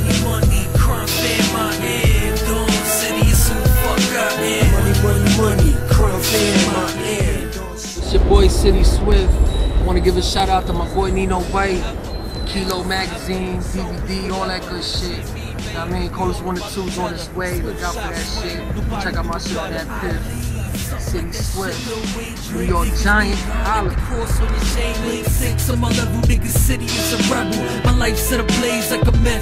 money, money, crime in my ear. Dawn City is who the fuck I am. Money, money, money, crime in my ear. It's your boy CitySwift. Want to give a shout out to my boy Nino White, Kilo Magazine, DVD, all that good shit. You know I mean? Coast one or on its way. Look out for that shit. Check out my shit on that fifth. CitySwift, New York Giant, holla. Cross on the chain link six on my level, nigga city is a rebel. My life's set ablaze like a mess